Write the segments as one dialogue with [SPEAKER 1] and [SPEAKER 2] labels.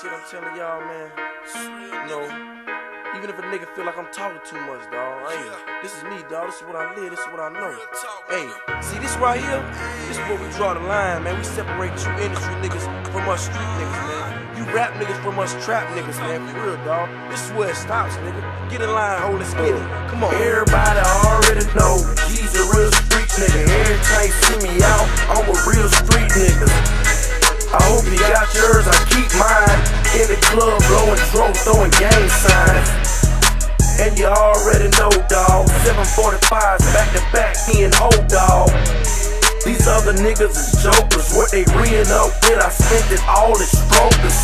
[SPEAKER 1] shit I'm telling y'all, man. You know, even if a nigga feel like I'm talking too much, dog. Hey, this is me, dog. This is what I live. This is what I know. Hey, see this right here? This is where we draw the line, man. We separate true industry niggas from us street niggas, man. You rap niggas from us trap niggas, man. For real, dog. This is where it stops, nigga. Get in line, hold, let's get it. Come on.
[SPEAKER 2] Everybody already know he's a real street nigga. Every time you see me out, I'm a real street nigga. I hope you got yours, I keep mine. In the club, blowing dro, throwing gang signs. And you already know, dawg. 745s back to back, me and old dog. These other niggas is jokers. What they reeing up with, I spent it all as strokers.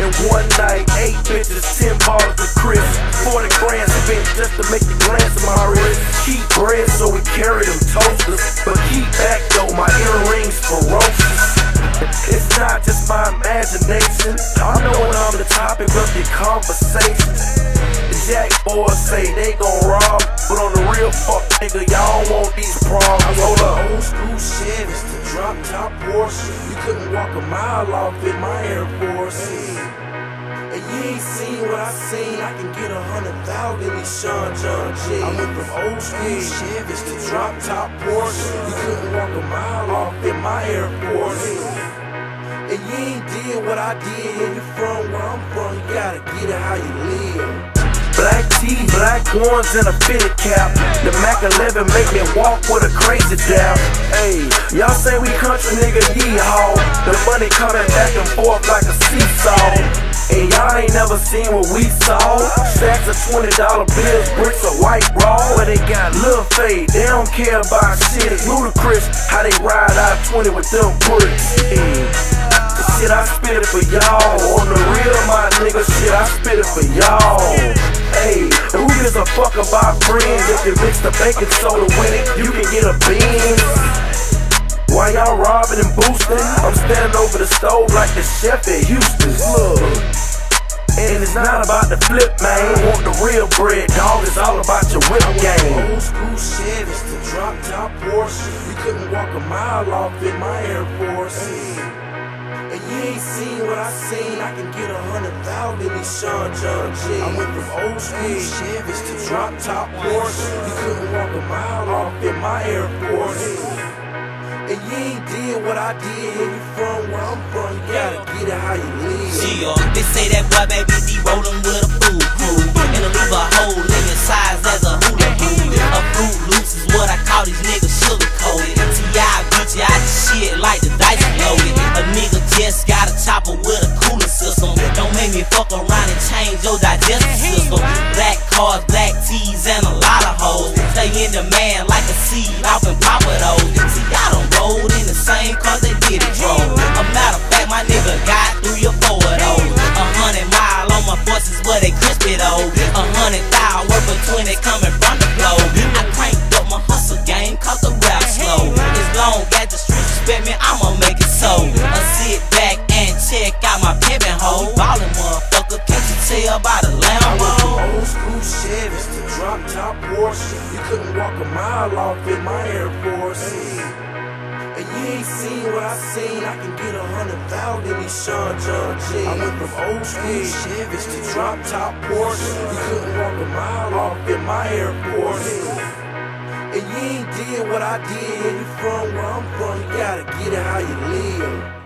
[SPEAKER 2] In one night, eight bitches, ten bottles of Cris. 40 grand spent just to make the glance of my wrist. Keep bread, so we carry them toasters. But keep back though, my earrings my imagination. I know when I'm the topic of the conversation. The Jack boys say they gon' rob, but on the real fuck nigga, y'all want these problems. Hold up.
[SPEAKER 1] Old school Chevys, the drop top Porsche. You couldn't walk a mile off in my Air Force. And you ain't seen what I seen. I can get a hundred thousand in these Sean John G. I went from old school Chevys to drop top Porsche. You couldn't walk a mile off in my Air Force. And you ain't did what I did. And you from where I'm from, you gotta get it how you live.
[SPEAKER 2] Black tee, black ones, and a fitted cap. The Mac 11 make me walk with a crazy dab. Hey, y'all say we country nigga yeehaw. The money coming back and forth like a seesaw. And y'all ain't never seen what we saw. Stacks of $20 bills, bricks of white raw. Where they got Lil Fade, they don't care about shit. It's ludicrous how they ride out 20 with them bricks. Hey. Shit I spit it for y'all. On the real, my nigga, shit I spit it for y'all. Hey, who gives a fuck about friends? If you mix the baking soda with it, you can get a bean. Why y'all robbing and boosting, I'm standing over the stove like the chef at Houston's. Look. And it's not about the flip, man. Want the real bread, dog. It's all about your whip game.
[SPEAKER 1] Old school Chevys, the drop top Porsche. You couldn't walk a mile off in my Air Force. Ain't I can get a hundred thousand in these Sean John G. I went from old school Chevys to drop top Porsche. You couldn't walk a mile off in my Air Force. And you ain't did what I did. And you from where I'm from, you gotta get it how you live.
[SPEAKER 3] Yeah, they say that boy baby D rollin' with a food crew. And to leave a hole in your size as a hula hoop. A fruit loose is what I call these niggas sugar coated. T.I. beat you out the shit like the dice loaded. A nigga just got a chopper with a system. Don't make me fuck around and change your digestive system. Black cars, black tees, and a lot of hoes. Stay in demand like a seed off in Pappadeaux. See, y'all done rolled in the same cars they did it drove. A matter of fact, my nigga got three or
[SPEAKER 1] walk a mile off in my Air Force. And you ain't seen what I seen. I can get a hundred thousand in these Sean John G. I went from old school Chevys to drop top Porsche. You couldn't walk a mile off in my Air Force. And you ain't did what I did. You from where I'm from, you gotta get it how you live.